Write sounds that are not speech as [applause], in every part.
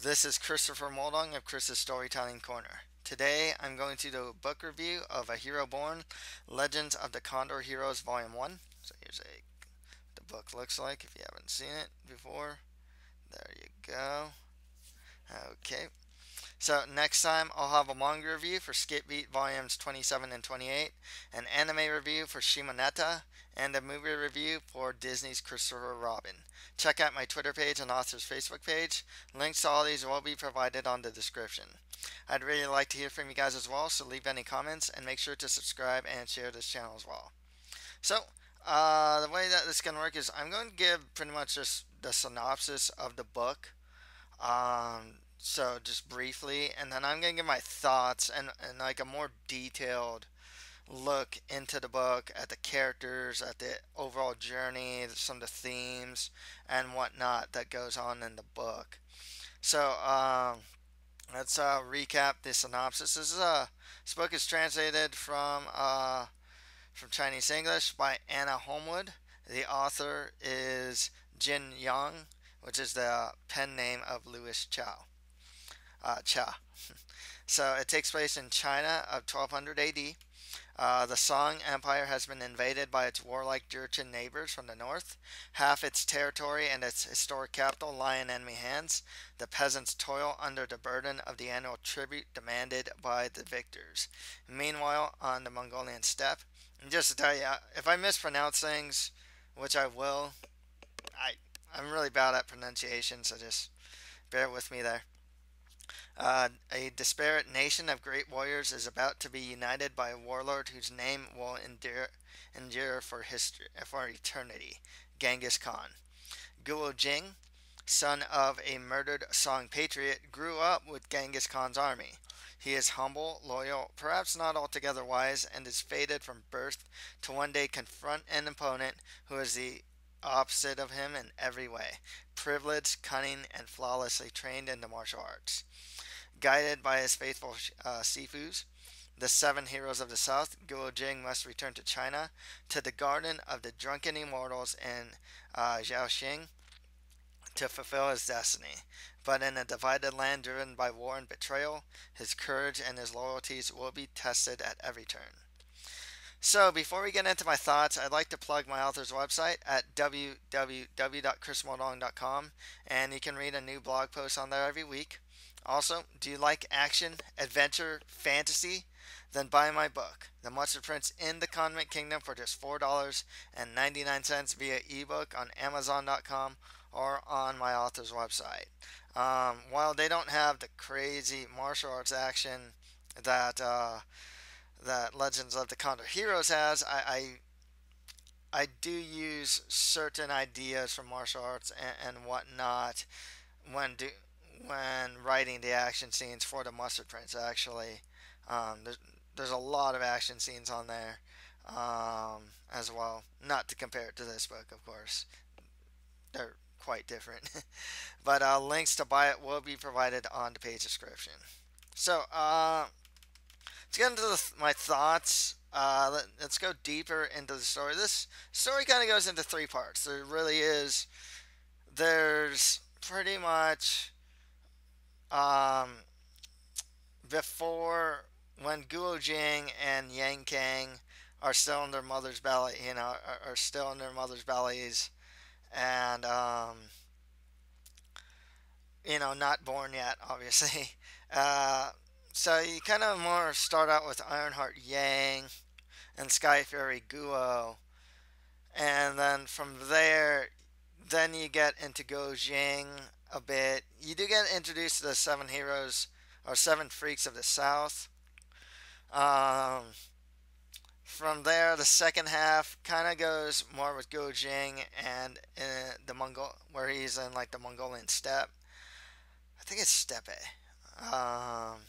This is Christopher Muldong of Chris's Storytelling Corner. Today I'm going to do a book review of A Hero Born Legends of the Condor Heroes Volume 1. So here's a the book looks like if you haven't seen it before. There you go. Okay. So next time I'll have a manga review for Skip Beat volumes 27 and 28, an anime review for Shimoneta, and a movie review for Disney's Christopher Robin. Check out my Twitter page and author's Facebook page. Links to all these will be provided on the description. I'd really like to hear from you guys as well, so leave any comments and make sure to subscribe and share this channel as well. So, uh, the way that this is going to work is I'm going to give pretty much just the synopsis of the book. Um, so just briefly, and then I'm going to give my thoughts and, and like a more detailed look into the book at the characters, at the overall journey, some of the themes and whatnot that goes on in the book. So um, let's uh, recap the synopsis. This is uh, this book is translated from uh, from Chinese English by Anna Holmwood. The author is Jin Yong, which is the pen name of Louis Chow. Uh, Cha. [laughs] so it takes place in China of 1200 AD. Uh, the Song Empire has been invaded by its warlike Jurchen neighbors from the north. Half its territory and its historic capital lie in enemy hands. The peasants toil under the burden of the annual tribute demanded by the victors. Meanwhile, on the Mongolian steppe, and just to tell you, if I mispronounce things, which I will, I I'm really bad at pronunciation, so just bear with me there. Uh, a disparate nation of great warriors is about to be united by a warlord whose name will endure, endure for history, for eternity. Genghis Khan. Guo Jing, son of a murdered Song patriot, grew up with Genghis Khan's army. He is humble, loyal, perhaps not altogether wise, and is fated from birth to one day confront an opponent who is the opposite of him in every way privileged, cunning, and flawlessly trained in the martial arts. Guided by his faithful uh, Sifus, the seven heroes of the south, Guo Jing must return to China, to the garden of the drunken immortals in uh, to fulfill his destiny. But in a divided land driven by war and betrayal, his courage and his loyalties will be tested at every turn. So, before we get into my thoughts, I'd like to plug my author's website at www.chrismuldong.com, and you can read a new blog post on there every week. Also, do you like action, adventure, fantasy? Then buy my book, The Mustard Prince in the Convict Kingdom, for just $4.99 via ebook on Amazon.com or on my author's website. Um, while they don't have the crazy martial arts action that uh, that Legends of the Condor Heroes has, I, I I do use certain ideas from martial arts and, and whatnot when do when writing the action scenes for the Mustard Prince. Actually, um, there's there's a lot of action scenes on there um, as well. Not to compare it to this book, of course. They're quite different. [laughs] but uh, links to buy it will be provided on the page description. So, uh, let's get into the, my thoughts. Uh, let, us go deeper into the story. This story kind of goes into three parts. There really is. There's pretty much um, before when Guo Jing and Yang Kang are still in their mother's belly, you know, are, are still in their mother's bellies, and um, you know, not born yet, [laughs] obviously. Uh, so you kind of more start out with Ironheart Yang and Sky Fairy Guo, and then from there, then you get into Guo Jing a bit. You do get introduced to the seven heroes or seven freaks of the South. Um, from there, the second half kind of goes more with Guo Jing and uh, the Mongol, where he's in like the Mongolian steppe. I think it's steppe, um,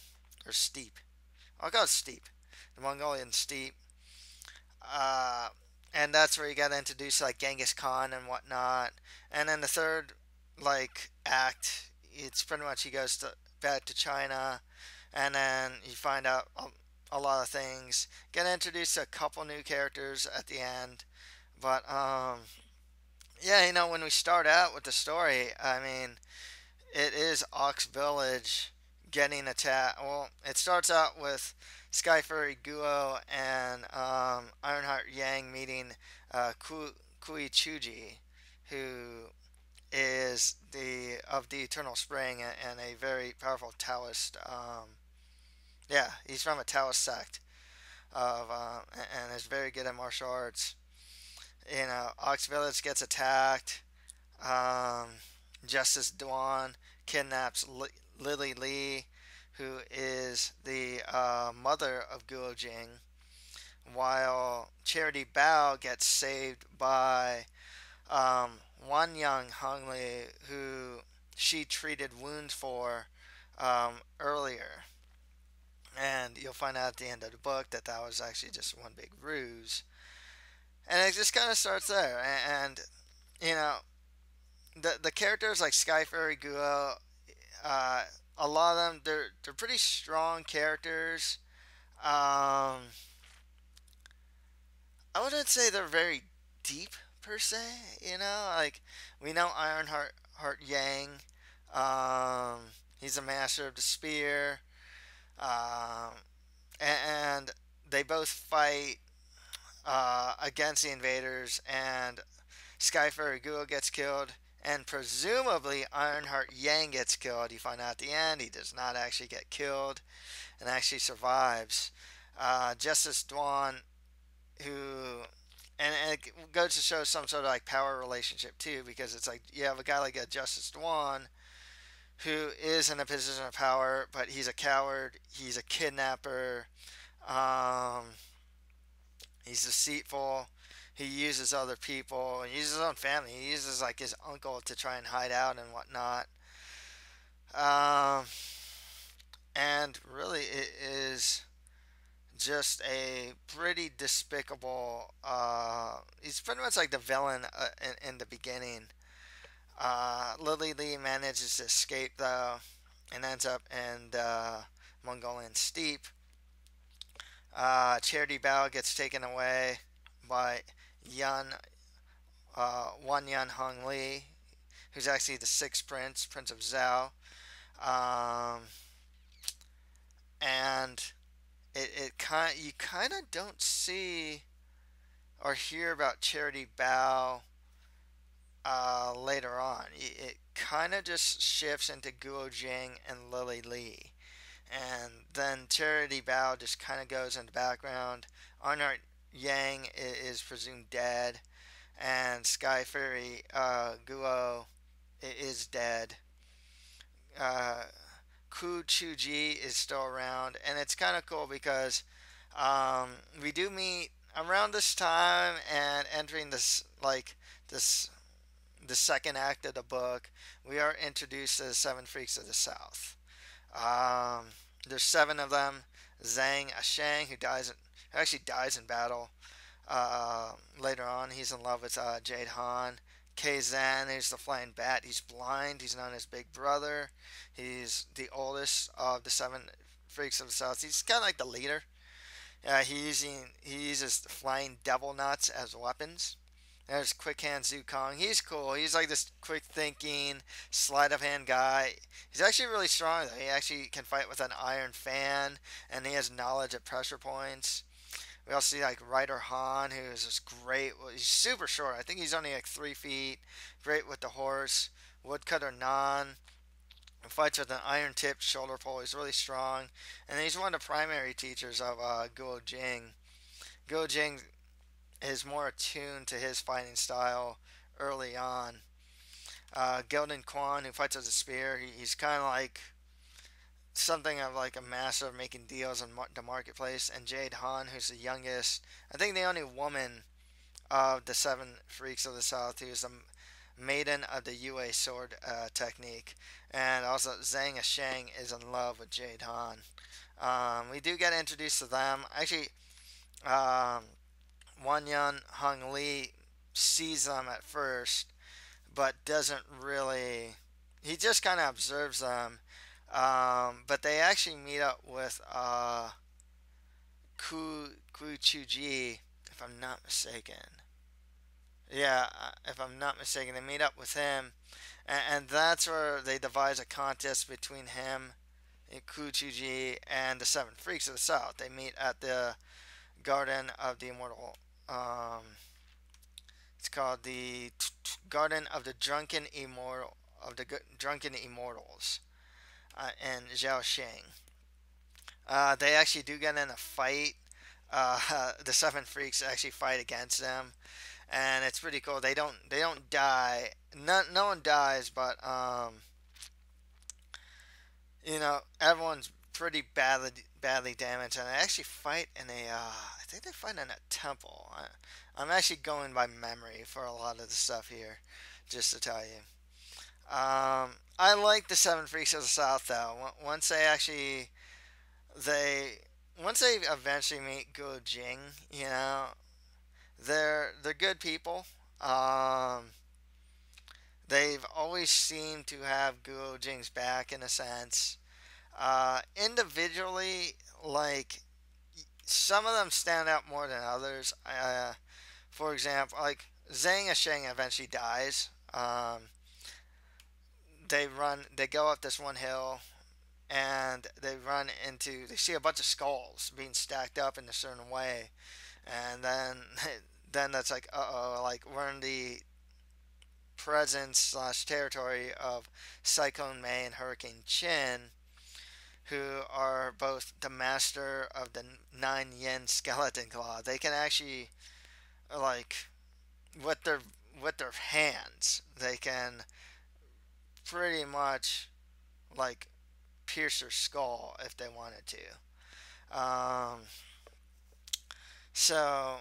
or steep. I'll go steep, the Mongolian steep. Uh, and that's where you got introduced like Genghis Khan and whatnot. And then the third like act, it's pretty much he goes to back to China, and then you find out a, a lot of things. Get introduced to a couple new characters at the end, but um, yeah, you know when we start out with the story, I mean, it is Ox Village getting attacked. Well, it starts out with Sky Fairy Guo and um, Ironheart Yang meeting uh, Ku, Qiu Chuji, who is the of the Eternal Spring and a very powerful Taoist. Um, yeah, he's from a Taoist sect of uh, and is very good at martial arts. You know, Ox Village gets attacked. Um, Justice Duan kidnaps Li- Lily Lee, who is the uh, mother of Guo Jing, while Charity Bao gets saved by um, Wanyan Honglie, who she treated wounds for um, earlier. And you'll find out at the end of the book that that was actually just one big ruse. And it just kind of starts there. And, you know, the the characters like Sky Fairy Guo, uh, a lot of them they're they're pretty strong characters. Um, I wouldn't say they're very deep per se. You know, like we know Ironheart Heart Yang. Um, he's a master of the spear. Um, and, and they both fight uh, against the invaders, and Skyfairy Guo gets killed, and presumably Ironheart Yang gets killed. You find out at the end he does not actually get killed, and actually survives. Uh, Justice Duan, who and, and it goes to show some sort of like power relationship too, because it's like you have a guy like a Justice Duan who is in a position of power, but he's a coward, he's a kidnapper, um, he's deceitful, he uses other people, he uses his own family, he uses like his uncle to try and hide out and whatnot. Um, and really, it is just a pretty despicable. Uh, he's pretty much like the villain uh, in, in the beginning. Uh, Lily Lee manages to escape though, and ends up in the Mongolian steep. Uh, Charity Bao gets taken away by Yan uh, Wanyan Honglie, who's actually the sixth prince, Prince of Zhao. Um, and it, it kind you kind of don't see or hear about Charity Bao uh, later on. It, kind of just shifts into Guo Jing and Lily Lee. And then Charity Bao just kind of goes in the background. Ironheart Yang is, presumed dead. And Sky Fairy uh, Guo is dead. Uh, Qiu Chuji is still around, and it's kind of cool because um, we do meet around this time and entering this like this the second act of the book. We are introduced to the seven freaks of the South. Um, there's seven of them. Zhang Asheng, who dies, in, actually dies in battle. Uh, later on, he's in love with uh, Jade Han. Kazan is the flying bat. He's blind. He's known as Big Brother. He's the oldest of the seven freaks of the South. He's kind of like the leader. Uh, using he uses flying devil nuts as weapons. There's Quick Hand Zhu Cong. He's cool. He's like this quick thinking, sleight of hand guy. He's actually really strong. He actually can fight with an iron fan, and he has knowledge of pressure points. We also see like Ryder Han, who is just great. He's super short. I think he's only like three feet. Great with the horse. Woodcutter Nan fights with an iron tipped shoulder pole. He's really strong. And he's one of the primary teachers of uh, Guo Jing. Guo Jing is more attuned to his fighting style early on. Uh, Gildan Quan, who fights with a spear, he, he's kind of like something of like a master of making deals in the marketplace, and Jade Han, who's the youngest, I think the only woman of the seven freaks of the South who's the maiden of the Yue sword uh, technique, and also Zhang Shang is in love with Jade Han. Um, we do get introduced to them. Actually, um, Wanyan Honglie sees them at first, but doesn't really. He just kind of observes them um, but they actually meet up with uh, Ku, Qiu Chuji, if I'm not mistaken. Yeah, uh, if I'm not mistaken, they meet up with him, and, and that's where they devise a contest between him and Qiu Chuji and the Seven Freaks of the South. They meet at the Garden of the Immortal. Um, it's called the Garden of the Drunken Immortal of the Drunken Immortals uh, Zhao Sheng, Uh, they actually do get in a fight. Uh, [laughs] the Seven Freaks actually fight against them, and it's pretty cool. They don't they don't die. No no one dies, but um, you know everyone's pretty badly badly damaged, and they actually fight in a. Uh, I think they fight in a temple. I, I'm actually going by memory for a lot of the stuff here, just to tell you. Um, I like the Seven Freaks of the South though. Once they actually they once they eventually meet Guo Jing, you know, they're they're good people. Um, they've always seemed to have Guo Jing's back in a sense. Uh, individually, like some of them stand out more than others. Uh, for example, like Zhang Asheng eventually dies. Um, they run, they go up this one hill, and they run into, they see a bunch of skulls being stacked up in a certain way, and then, [laughs] then that's like, uh oh, like we're in the presence slash territory of Cyclone Mei and Hurricane Chen, who are both the master of the nine yin skeleton claw. They can actually, like, with their with their hands, they can pretty much like pierce their skull if they wanted to. Um, so,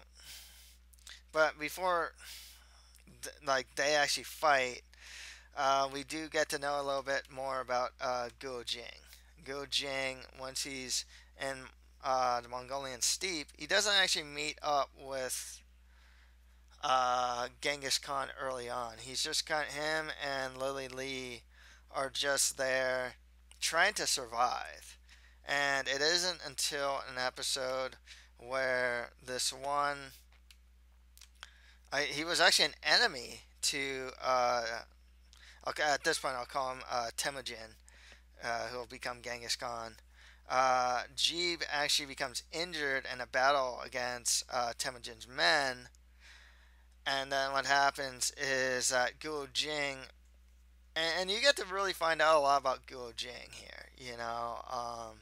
but before, th- like they actually fight, uh, we do get to know a little bit more about uh, Guo Jing. Guo Jing, once he's in uh, the Mongolian steppe, he doesn't actually meet up with uh, Genghis Khan early on. He's just kind of him and Lily Lee are just there trying to survive. And it isn't until an episode where this one, I, he was actually an enemy to, uh, okay, at this point I'll call him uh, Temujin, uh, who will become Genghis Khan. Uh, Jebe actually becomes injured in a battle against uh, Temujin's men, and then what happens is that Guo Jing, and, and, you get to really find out a lot about Guo Jing here. You know, um,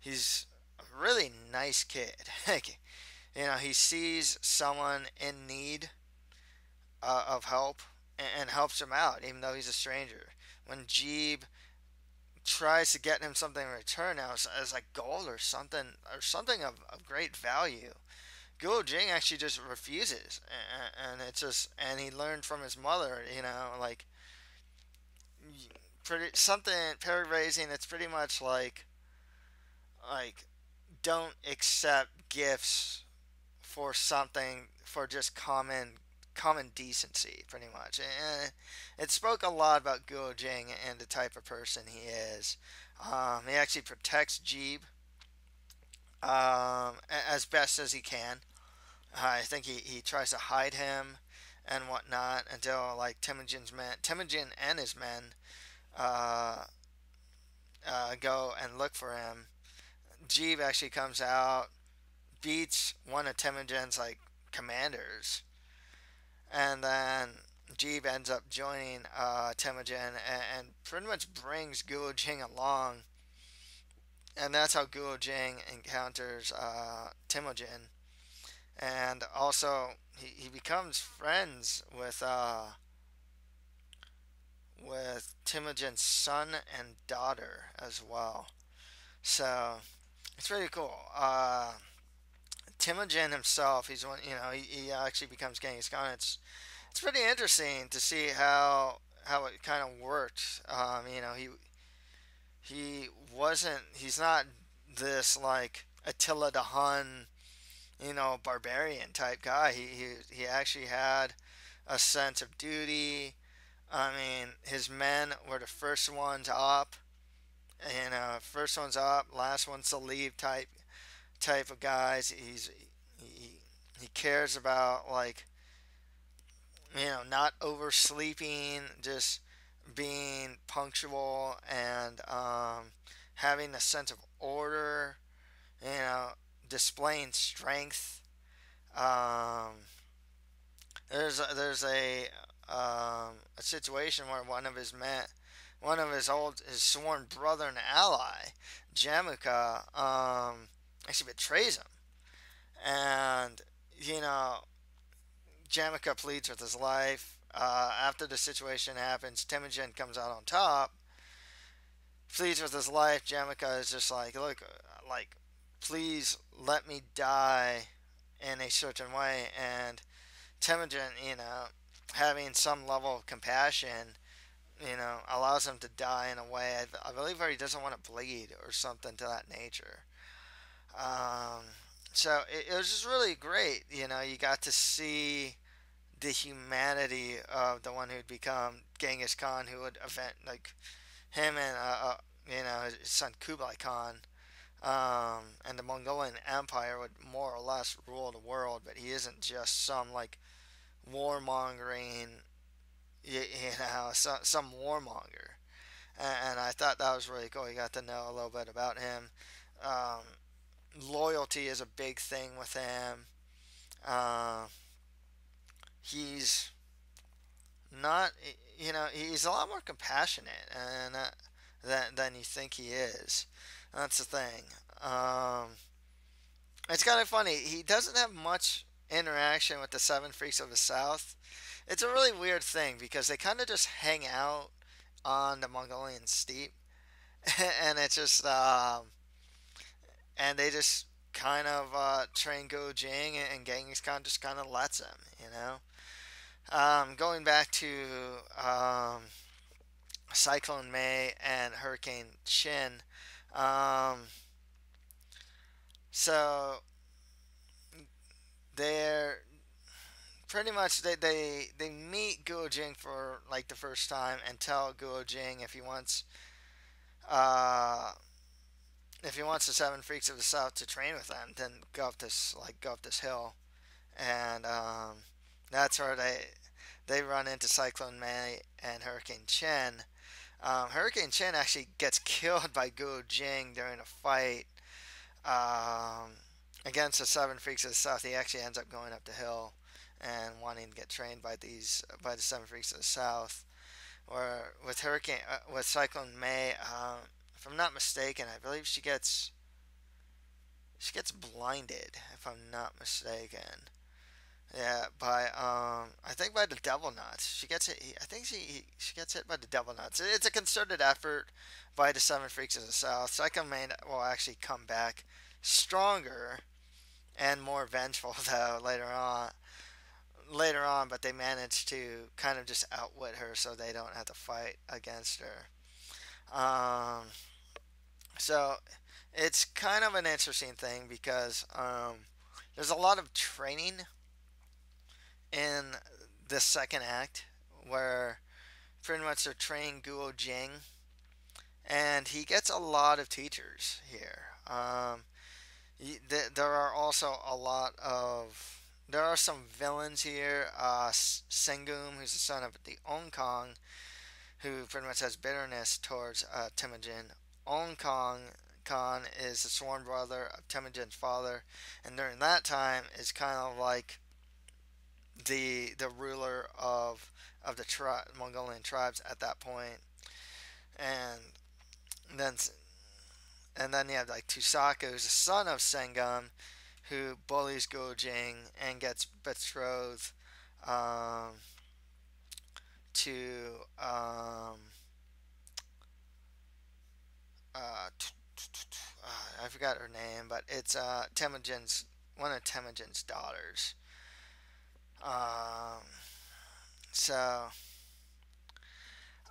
he's a really nice kid. [laughs] you know, he sees someone in need uh, of help and, and, helps him out, even though he's a stranger. When Jebe tries to get him something in return now as, as like gold or something or something of, of great value Guo Jing actually just refuses, and, it's just and he learned from his mother, you know, like pretty something paraphrasing. It's pretty much like like don't accept gifts for something for just common common decency, pretty much. And it spoke a lot about Guo Jing and the type of person he is. Um, he actually protects Jebe um, as best as he can. I think he, he tries to hide him and whatnot until like Temujin's men, Temujin and his men, uh, uh, go and look for him. Jebe actually comes out, beats one of Temujin's like commanders, and then Jebe ends up joining uh, Temujin and, and pretty much brings Guo Jing along and that's how Guo Jing encounters uh, Temujin, and also he, he becomes friends with uh, with Temujin's son and daughter as well. So it's pretty cool. Uh, Temujin himself, he's one, you know, he, he actually becomes Genghis Khan. It's it's pretty interesting to see how how it kind of worked. Um, you know, he he wasn't he's not this like Attila the Hun, you know, barbarian type guy. He he he actually had a sense of duty. I mean, his men were the first ones up, and uh, first ones up, last ones to leave type type of guys. He's he he cares about like you know not oversleeping, just being punctual and um, having a sense of order, you know, displaying strength. Um, there's a, there's a um, a situation where one of his men, one of his old his sworn brother and ally, Jamuka, um, actually betrays him, and you know, Jamuka pleads with his life. Uh, after the situation happens, Temujin comes out on top, pleads with his life. Jamuka is just like, look, like, please let me die in a certain way, and Temujin, you know, having some level of compassion, you know, allows him to die in a way I, I believe where he doesn't want to bleed or something to that nature. Um, so it, it was just really great. You know, you got to see the humanity of the one who'd become Genghis Khan, who would event like him and uh, uh, you know his son Kublai Khan. Um, and the Mongolian Empire would more or less rule the world, but he isn't just some like warmongering, you, you know, [laughs] some, some warmonger. And, and, I thought that was really cool. You got to know a little bit about him. Um, loyalty is a big thing with him. Uh, he's not, you know, he's a lot more compassionate and uh, than than you think he is. That's the thing. Um, it's kind of funny. He doesn't have much interaction with the Seven Freaks of the South. It's a really weird thing because they kind of just hang out on the Mongolian steep, [laughs] and it's just um, and they just kind of uh, train Guo Jing, and Genghis Khan just kind of lets him, you know. Um, going back to um, Cyclone Mei and Hurricane Chen. Um, so they're pretty much they, they they meet Guo Jing for like the first time and tell Guo Jing if he wants uh if he wants the seven freaks of the south to train with them then go up this like go up this hill and um, that's where they they run into Cyclone Mei and Hurricane Chen um, Hurricane Chen actually gets [laughs] killed by Guo Jing during a fight um, against the Seven Freaks of the South. He actually ends up going up the hill and wanting to get trained by these by the Seven Freaks of the South. Or with Hurricane uh, with Cyclone Mei, uh, if I'm not mistaken, I believe she gets she gets blinded. If I'm not mistaken. Yeah, by um, I think by the Devil Nuts. She gets hit. I think she she gets hit by the Devil Nuts. It's a concerted effort by the Seven Freaks of the South. Cyclone Mei will actually come back stronger and more vengeful [laughs] though later on. Later on, but they manage to kind of just outwit her, so they don't have to fight against her. Um, so it's kind of an interesting thing because um, there's a lot of training in the second act where pretty much they're training Guo Jing, and he gets a lot of teachers here. Um, there are also a lot of there are some villains here. Uh, Sengum, who's the son of the Ongkong, who pretty much has bitterness towards uh, Temujin. Ongkong Khan is the sworn brother of Temujin's father, and during that time is kind of like the the ruler of of the tri- Mongolian tribes at that point, and then and then you have like Tusaka, who's the son of Sengum, who bullies Guo Jing and gets betrothed um, to um, uh, I forgot her name, but it's uh, Temujin's one of Temujin's daughters. Um, so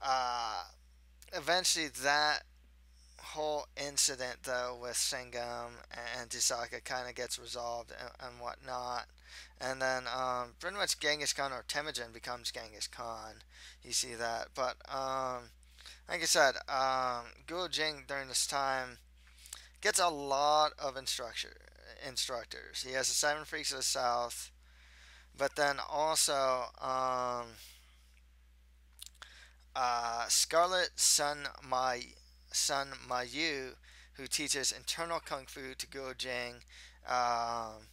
uh, eventually that whole incident though with Sengum and Tusaka kind of gets resolved and, and whatnot. And then um, pretty much Genghis Khan or Temujin becomes Genghis Khan. You see that. But um, like I said, um, Guo Jing during this time gets a lot of instructor, instructors. He has the Seven Freaks of the South. But then also, um, uh, Scarlet Sun My Sun Mayu, who teaches internal kung fu to Guo Jing, um,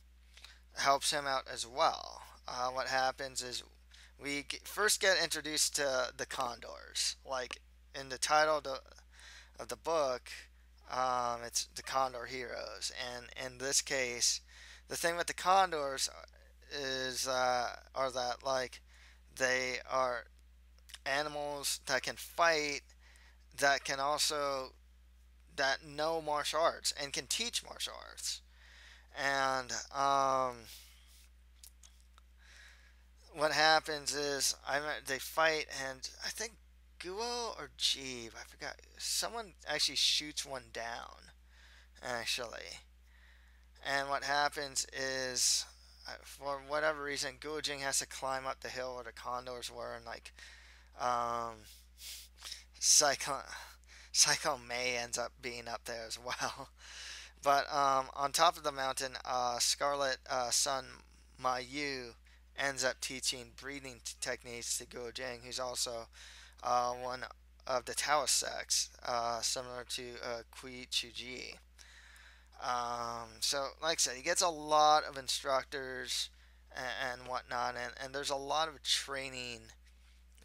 helps him out as well. Uh, what happens is we first get introduced to the condors. Like in the title of the, of the book, um, it's the Condor Heroes, and in this case, the thing with the condors is are that like they are animals that can fight, that can also that know martial arts and can teach martial arts, and um, what happens is I they fight and I think Guo or Jebe, I forgot. Someone actually shoots one down, actually. And what happens is, for whatever reason, Guo Jing has to climb up the hill where the condors were, and like, um, Cyclone, Cyclone Mei ends up being up there as [laughs] well. But um, on top of the mountain, uh, Scarlet uh, Sun Mayu ends up teaching breathing techniques to Guo Jing, who's also uh, one of the Taoist sects, uh, similar to uh, Qiu Chuji. Um, so, like I said, he gets a lot of instructors and, and whatnot, and, and there's a lot of training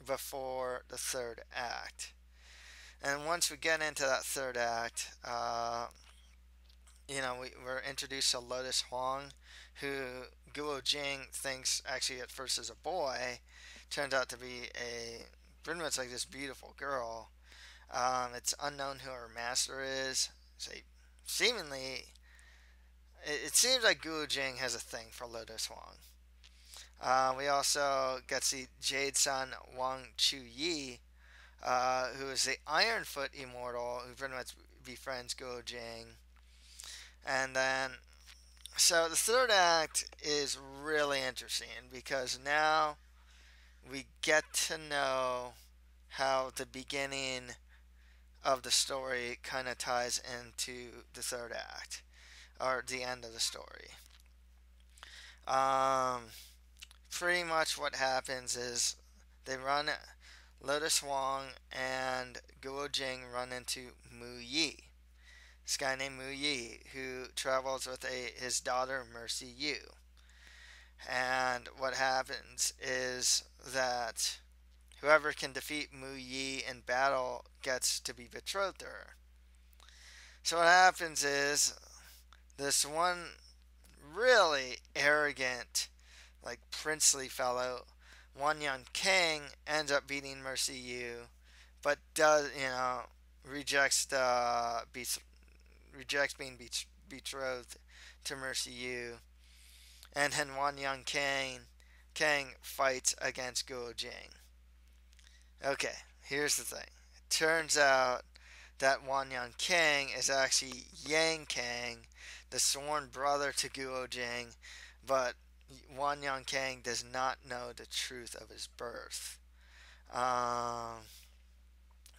before the third act. And once we get into that third act, uh, you know, we, we're introduced to Lotus Huang, who Guo Jing thinks actually at first is a boy, turns out to be a pretty much like this beautiful girl. Um, it's unknown who her master is. So seemingly, it, it, seems like Guo Jing has a thing for Lotus Huang. Uh, we also get to see Jade Sun Wang Chu Yi, uh, who is the Ironfoot Immortal, who pretty much befriends Guo Jing. And then, so the third act is really interesting because now we get to know how the beginning of the story kind of ties into the third act or the end of the story. Um, pretty much what happens is they run Lotus Huang and Guo Jing run into Mu Yi. This guy named Mu Yi who travels with a his daughter Mercy Yu. And what happens is that whoever can defeat Mu Yi in battle gets to be betrothed to her. So what happens is this one really arrogant, like princely fellow, Wan Yan King, ends up beating Mercy Yu, but does you know rejects the rejects being betrothed to Mercy Yu and then Wanyan Kang, Kang fights against Guo Jing. Okay, here's the thing. It turns out that Wanyan Kang is actually Yang Kang, the sworn brother to Guo Jing, but Wanyan Kang does not know the truth of his birth. Um,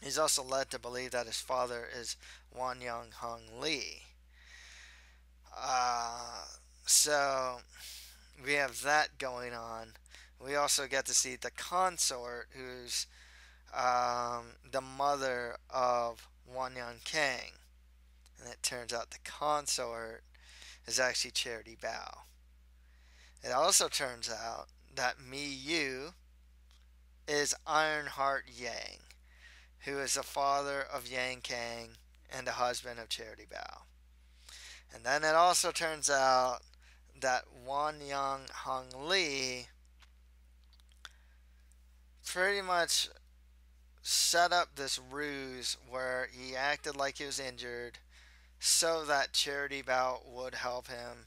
he's also led to believe that his father is Wan Yang Hung Li. Uh, so we have that going on. We also get to see the consort, who's um, the mother of Wanyan Kang. And it turns out the consort is actually Charity Bao. It also turns out that Mi Yu is Ironheart Yang, who is the father of Yang Kang and the husband of Charity Bao. And then it also turns out that Wan Yang Hung Li pretty much set up this ruse where he acted like he was injured so that Charity Bao would help him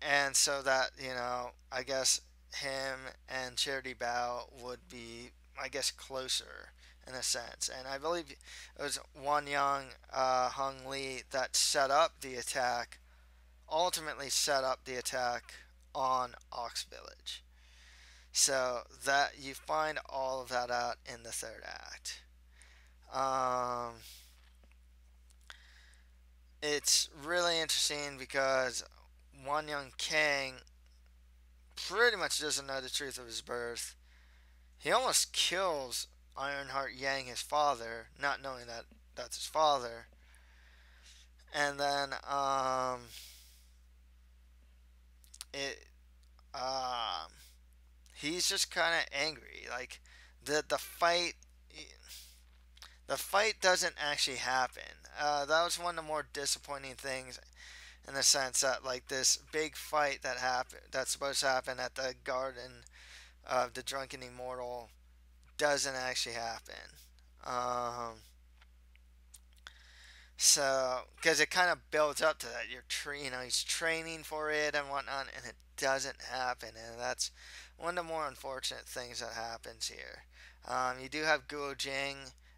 and so that you know I guess him and Charity Bao would be I guess closer in a sense and I believe it was Wan Yang uh, Hung Lee that set up the attack ultimately set up the attack on Ox Village. So that you find all of that out in the third act. Um, it's really interesting because Wanyan Kang pretty much doesn't know the truth of his birth. He almost kills Ironheart Yang his father, not knowing that that's his father. And then um, it um, he's just kind of angry. Like the the fight the fight doesn't actually happen. Uh, that was one of the more disappointing things in the sense that like this big fight that happened that's supposed to happen at the garden of the drunken immortal doesn't actually happen. Um, so, because it kind of builds up to that, you're tra- you know he's training for it and whatnot, and it doesn't happen, and that's one of the more unfortunate things that happens here. Um, you do have Guo Jing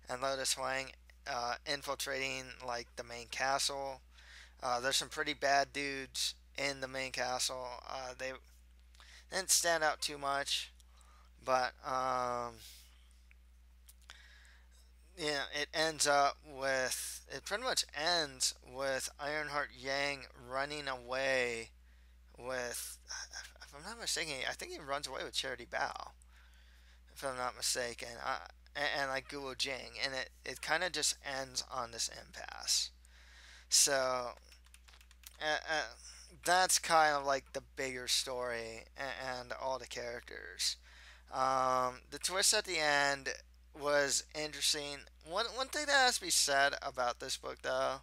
and Lotus Huang uh, infiltrating like the main castle. Uh, there's some pretty bad dudes in the main castle. Uh, they didn't stand out too much, but um, yeah, it ends up with it pretty much ends with Ironheart Yang running away with. If I'm not mistaken, I think he runs away with Charity Bao. If I'm not mistaken, I, and, and like Guo Jing, and it it kind of just ends on this impasse. So. Uh, uh, that's kind of like the bigger story and, and all the characters. Um, the twist at the end was interesting. One one thing that has to be said about this book, though,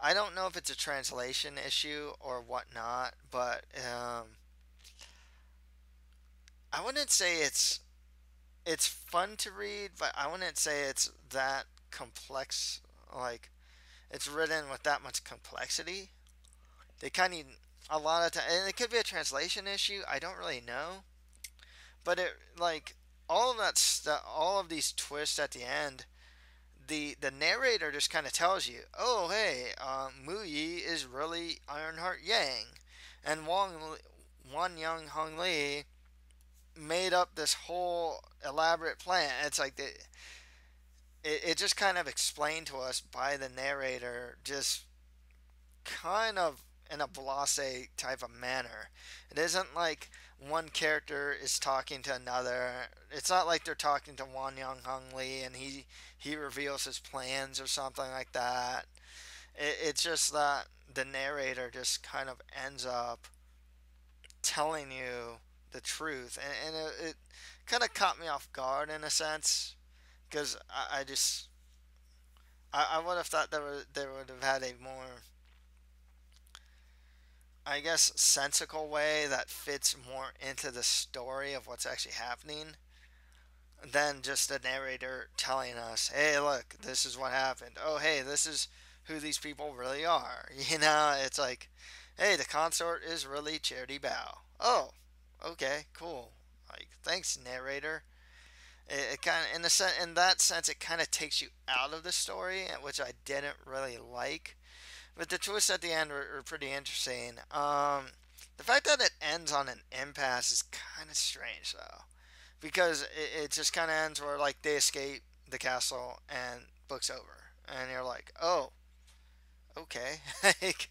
I don't know if it's a translation issue or whatnot, but um, I wouldn't say it's it's fun to read, but I wouldn't say it's that complex. Like it's written with that much complexity. They kind of a lot of time, and it could be a translation issue. I don't really know, but it like all of that stuff, all of these twists at the end, the the narrator just kind of tells you, oh hey, um, Mu Yi is really Ironheart Yang, and Wang Wanyan Honglie made up this whole elaborate plan. It's like it, it just kind of explained to us by the narrator, just kind of in a blase type of manner. It isn't like one character is talking to another. It's not like they're talking to Wan Young Hung Lee and he he reveals his plans or something like that. It, it's just that the narrator just kind of ends up telling you the truth, and, and it, it kind of caught me off guard in a sense because I, I just I, I would have thought there would they would have had a more I guess, sensical way that fits more into the story of what's actually happening than just the narrator telling us, hey, look, this is what happened. Oh, hey, this is who these people really are. [laughs] You know, it's like, hey, the consort is really Charity Bao." Oh, okay, cool. Like, thanks, narrator. It, it kind of, in the in that sense, it kind of takes you out of the story, which I didn't really like. But the twists at the end were, were pretty interesting. Um, the fact that it ends on an impasse is kind of strange, though, because it, it just kind of ends where like they escape the castle and book's over, and you're like, oh, okay, [laughs] like,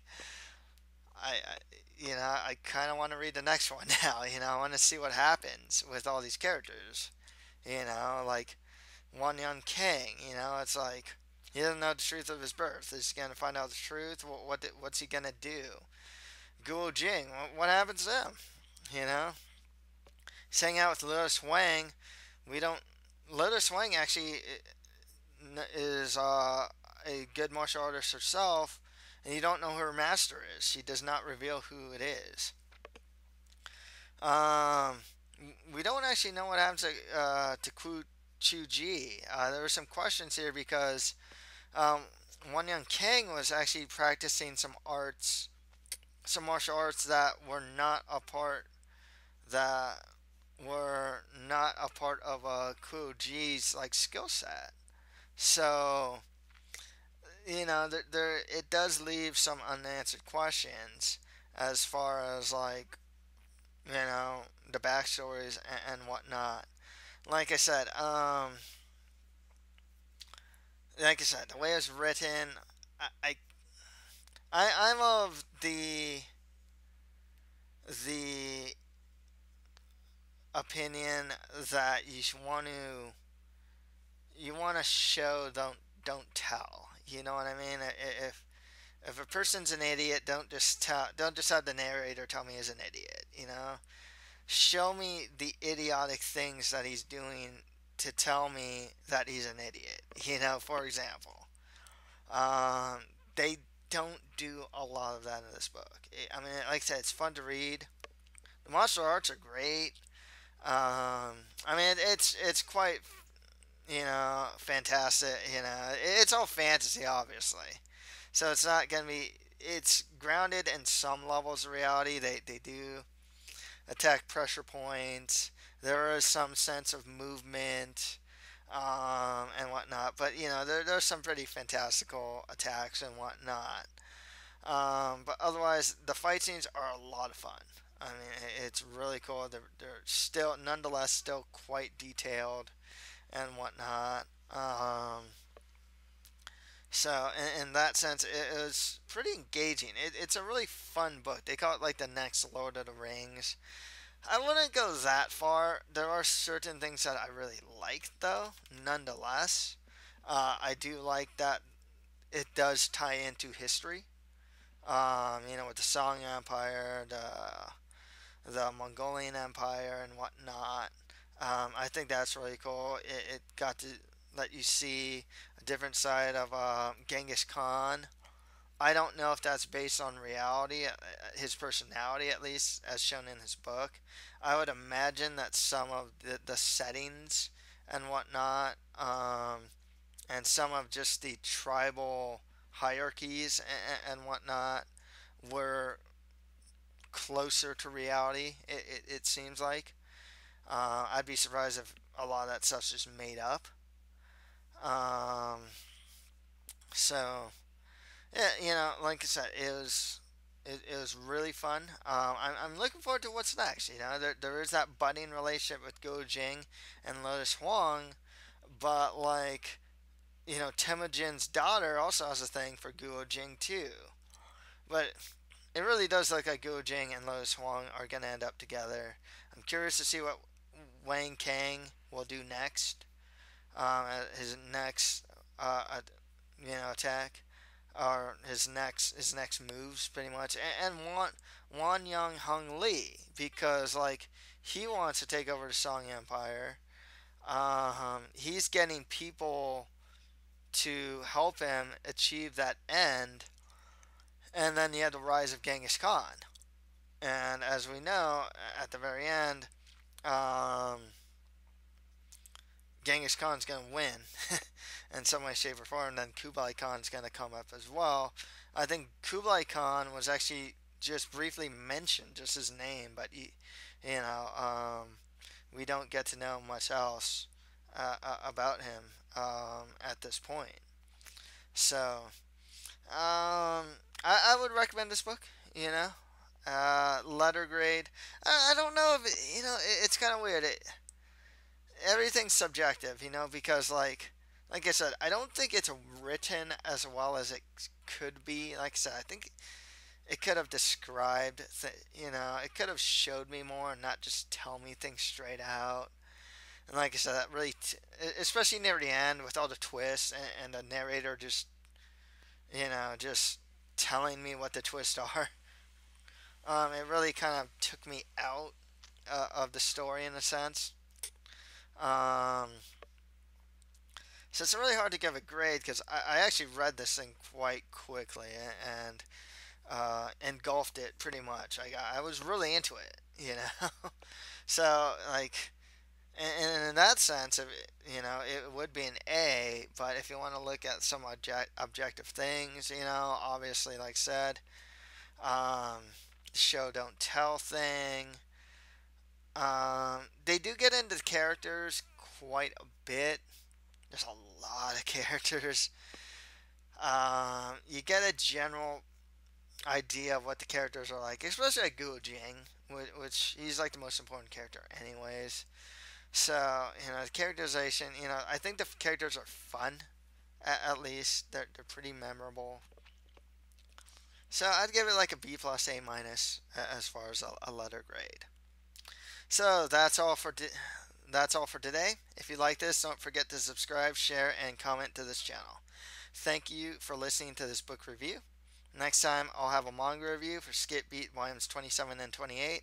I, I you know, I kind of want to read the next [laughs] one now. You know, I want to see what happens with all these characters. You know, like Wanyan Kang. You know, it's like he doesn't know the truth of his birth. Is he gonna find out the truth? What, what what's he gonna do? Guo Jing, what happens to him? You know, he's hanging out with Lotus Huang. We don't. Lotus Huang actually is uh, a good martial artist herself, and you don't know who her master is. She does not reveal who it is. Um, we don't actually know what happens to uh, to Ku Chu Ji. Uh, there were some questions here because um, Young King was actually practicing some arts, some martial arts that were not a part that were not a part of a Kuo Ji's like skill set. So, you know, there, there it does leave some unanswered questions as far as like, you know, the backstories and, and whatnot. Like I said, um, like I said, the way it's written, I, I, I I'm of the the opinion that you want to you want to show don't don't tell. You know what I mean? If if a person's an idiot, don't just tell don't just have the narrator tell me he's an idiot. You know, show me the idiotic things that he's doing to tell me that he's an idiot. You know, for example, um, they don't do a lot of that in this book. I mean, like I said, it's fun to read. The martial arts are great. Um, I mean, it's it's quite you know fantastic. You know, it's all fantasy, obviously. So it's not gonna be. It's grounded in some levels of reality. They they do attack pressure points. There is some sense of movement um, and whatnot. But you know, there, there's some pretty fantastical attacks and whatnot. Um, but otherwise, the fight scenes are a lot of fun. I mean, it's really cool. They're, they're still, nonetheless, still quite detailed and whatnot. Um, so, in, in, that sense, it was pretty engaging. It, it's a really fun book. They call it like the next Lord of the Rings. I wouldn't go that far. There are certain things that I really like, though, nonetheless. Uh, I do like that it does tie into history. Um, you know, with the Song Empire, the, the Mongolian Empire, and whatnot. Um, I think that's really cool. It, it, got to let you see a different side of uh, Genghis Khan I don't know if that's based on reality, uh, his personality at least, as shown in his book. I would imagine that some of the, the settings and whatnot, um, and some of just the tribal hierarchies and, and whatnot, were closer to reality. It, it, it seems like. Uh, I'd be surprised if a lot of that stuff's just made up. Um, so yeah, you know, like I said, it was it, it was really fun. Um, I'm, I'm looking forward to what's next. You know, there, there is that budding relationship with Guo Jing and Lotus Huang, but like, you know, Temujin's daughter also has a thing for Guo Jing too. But it really does look like Guo Jing and Lotus Huang are gonna end up together. I'm curious to see what Wanyan Kang will do next. Um, his next, uh, you know, attack or his next his next moves pretty much and, and want Wanyan Honglie because like he wants to take over the Song Empire. Um, he's getting people to help him achieve that end, and then you have the rise of Genghis Khan. And as we know, at the very end, um, Genghis Khan's going to win [laughs] in some way, shape, or form. Then Kublai Khan's going to come up as well. I think Kublai Khan was actually just briefly mentioned, just his name, but he, you know, um, we don't get to know much else uh, uh, about him um, at this point. So, um, I, I would recommend this book. You know, uh, letter grade. I, I don't know if it, you know. It, it's kind of weird. It, everything's subjective, you know, because like like I said, I don't think it's written as well as it could be. Like I said, I think it could have described, you know, it could have showed me more and not just tell me things straight out. And like I said, that really, especially near the end with all the twists and, and the narrator just, you know, just telling me what the twists [laughs] are. Um, it really kind of took me out uh, of the story in a sense. Um, so it's really hard to give a grade because I, I, actually read this thing quite quickly and uh, engulfed it pretty much. I, I was really into it, [laughs] you know. so like, and, in that sense, you know, it would be an A. But if you want to look at some object, objective things, you know, obviously, like said, um, show don't tell thing. Um, they do get into the characters quite a bit. There's a lot of [laughs] characters. Um, you get a general idea of what the characters are like, especially like Guo Jing, which he's like the most important character, anyways. So you know, the characterization. You know, I think the characters are fun. At, at least they're they're pretty memorable. So I'd give it like a B plus A minus as far as a, letter grade. So that's all for that's all for today. If you like this, don't forget to subscribe, share, and comment to this channel. Thank you for listening to this book review. Next time, I'll have a manga review for Skip Beat volumes 27 and 28,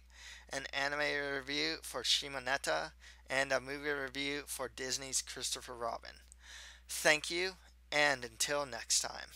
an anime review for Shimoneta, and a movie review for Disney's Christopher Robin. Thank you, and until next time.